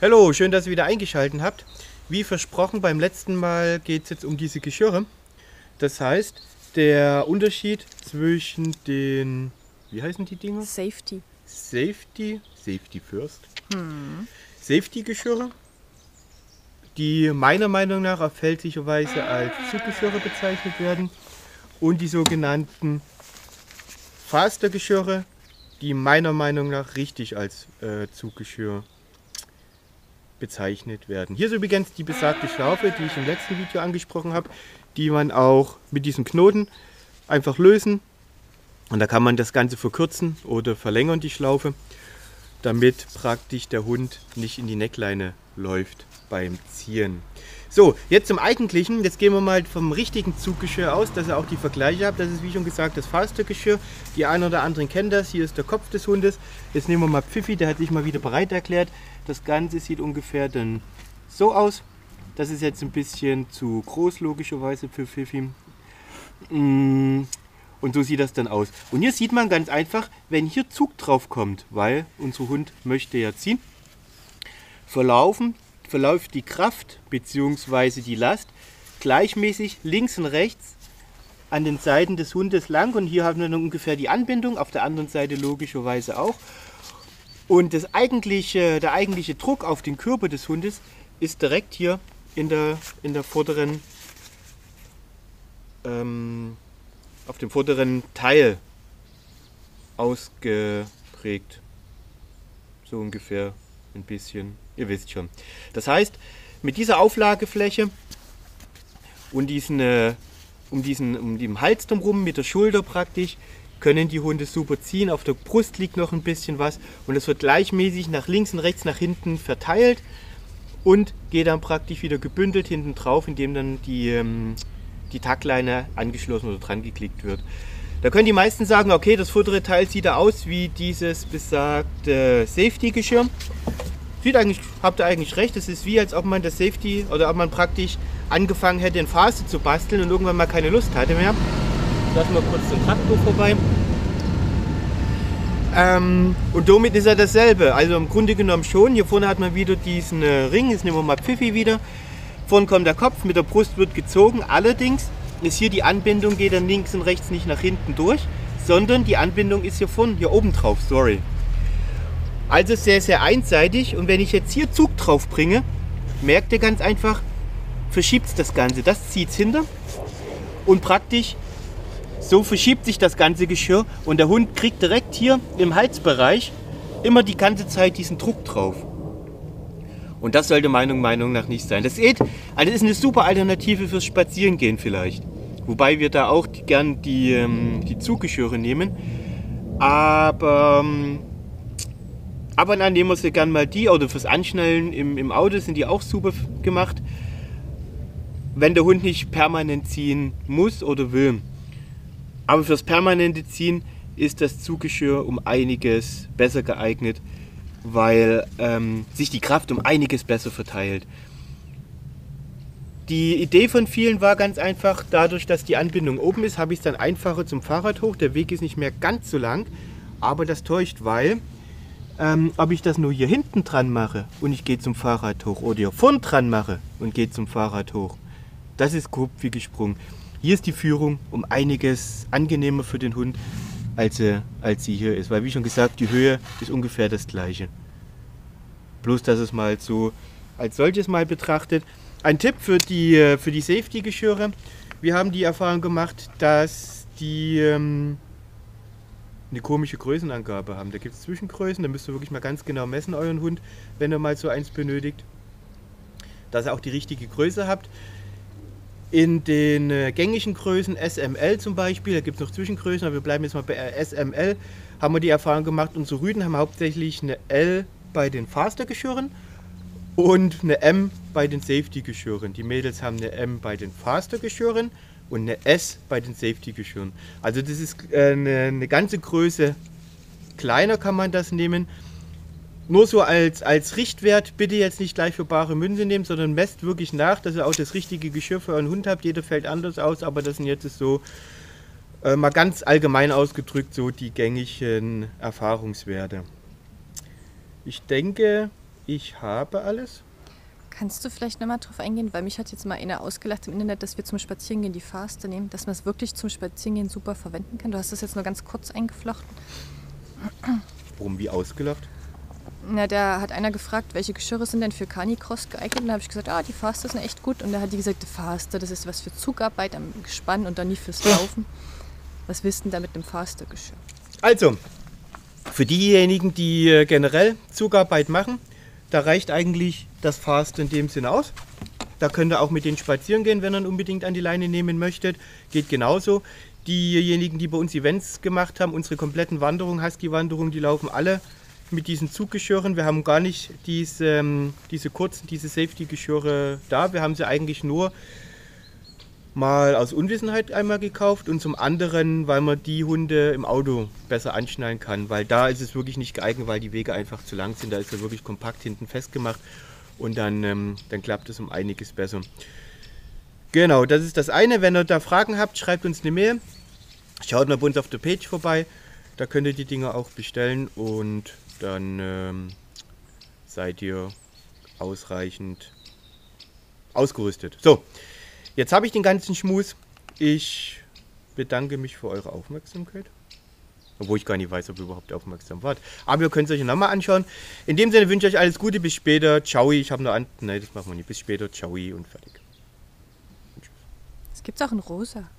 Hallo, schön, dass ihr wieder eingeschaltet habt. Wie versprochen, beim letzten Mal geht es jetzt um diese Geschirre. Das heißt, der Unterschied zwischen den, wie heißen die Dinger? Safety. Safety, Safety First. Safety-Geschirre, die meiner Meinung nach auf fälschlicherweise als Zuggeschirre bezeichnet werden. Und die sogenannten Faster-Geschirre, die meiner Meinung nach richtig als äh, Zuggeschirr bezeichnet werden. Hier ist übrigens die besagte Schlaufe, die ich im letzten Video angesprochen habe, die man auch mit diesem Knoten einfach lösen. Und da kann man das Ganze verkürzen oder verlängern, die Schlaufe, damit praktisch der Hund nicht in die Neckleine läuft beim Ziehen. So, jetzt zum Eigentlichen. Jetzt gehen wir mal vom richtigen Zuggeschirr aus, dass ihr auch die Vergleiche habt. Das ist, wie schon gesagt, das Fastergeschirr. Die einen oder anderen kennen das. Hier ist der Kopf des Hundes. Jetzt nehmen wir mal Pfiffi, der hat sich mal wieder bereit erklärt. Das Ganze sieht ungefähr dann so aus. Das ist jetzt ein bisschen zu groß, logischerweise, für Pfiffi. Mm, Und so sieht das dann aus. Und hier sieht man ganz einfach, wenn hier Zug drauf kommt, weil unser Hund möchte ja ziehen, verlaufen, verläuft die Kraft bzw. die Last gleichmäßig links und rechts an den Seiten des Hundes lang. Und hier haben wir dann ungefähr die Anbindung, auf der anderen Seite logischerweise auch. Und das eigentliche, der eigentliche Druck auf den Körper des Hundes ist direkt hier in der, in der vorderen, ähm, auf dem vorderen Teil ausgeprägt. So ungefähr ein bisschen. Ihr wisst schon. Das heißt, mit dieser Auflagefläche und diesen, äh, um diesen, um den Hals drumherum, mit der Schulter praktisch, können die Hunde super ziehen. Auf der Brust liegt noch ein bisschen was und es wird gleichmäßig nach links und rechts nach hinten verteilt und geht dann praktisch wieder gebündelt hinten drauf, indem dann die, ähm, die Taktleine angeschlossen oder dran geklickt wird. Da können die meisten sagen, okay, das vordere Teil sieht da aus wie dieses besagte Safety-Geschirr. Sieht eigentlich, habt ihr eigentlich recht, es ist wie als ob man das Safety oder ob man praktisch angefangen hätte, in Phase zu basteln und irgendwann mal keine Lust hatte mehr. Lassen wir kurz den Traktor vorbei. Ähm, und somit ist er dasselbe. Also im Grunde genommen schon. Hier vorne hat man wieder diesen äh, Ring. Jetzt nehmen wir mal Pfiffi wieder. Vorne kommt der Kopf, mit der Brust wird gezogen. Allerdings ist hier die Anbindung, geht dann links und rechts nicht nach hinten durch, sondern die Anbindung ist hier vorne, hier oben drauf. Sorry. Also sehr, sehr einseitig. Und wenn ich jetzt hier Zug drauf bringe, merkt ihr ganz einfach, verschiebt das Ganze. Das zieht hinter. Und praktisch so verschiebt sich das ganze Geschirr und der Hund kriegt direkt hier im Halsbereich immer die ganze Zeit diesen Druck drauf. Und das sollte meiner Meinung nach nicht sein. Das ist, also das ist eine super Alternative fürs Spazierengehen vielleicht. Wobei wir da auch gern die, ähm, die Zuggeschirre nehmen. Aber, ähm, aber dann nehmen wir sie gern mal die. Oder fürs Anschnallen im, im Auto sind die auch super gemacht. Wenn der Hund nicht permanent ziehen muss oder will. Aber fürs permanente Ziehen ist das Zuggeschirr um einiges besser geeignet, weil ähm, sich die Kraft um einiges besser verteilt. Die Idee von vielen war ganz einfach, dadurch, dass die Anbindung oben ist, habe ich es dann einfacher zum Fahrrad hoch. Der Weg ist nicht mehr ganz so lang, aber das täuscht, weil ähm, ob ich das nur hier hinten dran mache und ich gehe zum Fahrrad hoch oder hier vorn dran mache und gehe zum Fahrrad hoch, das ist grob wie gesprungen. Hier ist die Führung um einiges angenehmer für den Hund, als sie, als sie hier ist. Weil, wie schon gesagt, die Höhe ist ungefähr das gleiche. Bloß, dass es mal so als solches mal betrachtet. Ein Tipp für die, für die Safety-Geschirre. Wir haben die Erfahrung gemacht, dass die ähm, eine komische Größenangabe haben. Da gibt es Zwischengrößen, da müsst ihr wirklich mal ganz genau messen, euren Hund, wenn ihr mal so eins benötigt. Dass ihr auch die richtige Größe habt. In den äh, gängigen Größen SML zum Beispiel, da gibt es noch Zwischengrößen, aber wir bleiben jetzt mal bei äh, SML, haben wir die Erfahrung gemacht, unsere Rüden haben hauptsächlich eine L bei den Faster-Geschirren und eine M bei den Safety-Geschirren. Die Mädels haben eine M bei den Faster-Geschirren und eine S bei den Safety-Geschirren. Also das ist äh, eine, eine ganze Größe kleiner kann man das nehmen. Nur so als, als Richtwert, bitte jetzt nicht gleich für bare Münze nehmen, sondern messt wirklich nach, dass ihr auch das richtige Geschirr für euren Hund habt. Jeder fällt anders aus, aber das sind jetzt so äh, mal ganz allgemein ausgedrückt so die gängigen Erfahrungswerte. Ich denke, Ich habe alles. Kannst du vielleicht nochmal drauf eingehen, weil mich hat jetzt mal einer ausgelacht im Internet, dass wir zum Spazierengehen die Faste nehmen, dass man es wirklich zum Spazierengehen super verwenden kann. Du hast das jetzt nur ganz kurz eingeflochten. Warum wie ausgelacht? Na, da hat einer gefragt, welche Geschirre sind denn für Canicross geeignet? Und da habe ich gesagt, ah, die Faste sind echt gut. Und da hat die gesagt, die Faste, das ist was für Zugarbeit am Gespann und dann nie fürs Laufen. Was willst du denn da mit dem Faste-Geschirr? Also, für diejenigen, die äh, generell Zugarbeit machen, da reicht eigentlich das Fast in dem Sinne aus. Da könnt ihr auch mit denen spazieren gehen, wenn ihr unbedingt an die Leine nehmen möchtet. Geht genauso. Diejenigen, die bei uns Events gemacht haben, unsere kompletten Wanderungen, Husky-Wanderungen, die laufen alle mit diesen Zuggeschirren. Wir haben gar nicht diese, ähm, diese kurzen, diese Safety-Geschirre da. Wir haben sie eigentlich nur mal aus Unwissenheit einmal gekauft und zum anderen, weil man die Hunde im Auto besser anschnallen kann, weil da ist es wirklich nicht geeignet, weil die Wege einfach zu lang sind. Da ist er wirklich kompakt hinten festgemacht und dann, ähm, dann klappt es um einiges besser. Genau, das ist das eine. Wenn ihr da Fragen habt, schreibt uns eine Mail. Schaut mal bei uns auf der Page vorbei. Da könnt ihr die Dinge auch bestellen und dann ähm, seid ihr ausreichend ausgerüstet. So, Jetzt habe ich den ganzen Schmus. Ich bedanke mich für eure Aufmerksamkeit. Obwohl ich gar nicht weiß, ob ihr überhaupt aufmerksam wart. Aber ihr könnt es euch nochmal anschauen. In dem Sinne wünsche ich euch alles Gute. Bis später. Ciao. Ich habe noch an. Nein, das machen wir nicht. Bis später. Ciao und fertig. Es gibt auch in rosa.